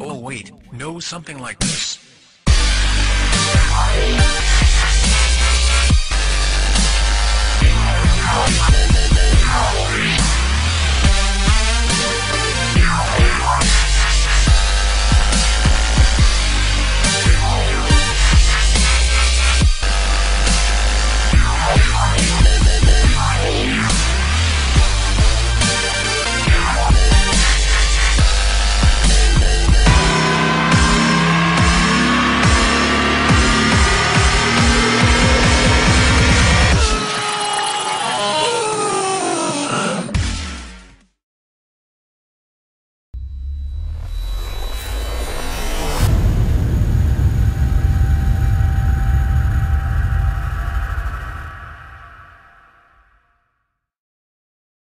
Oh wait, no something like this.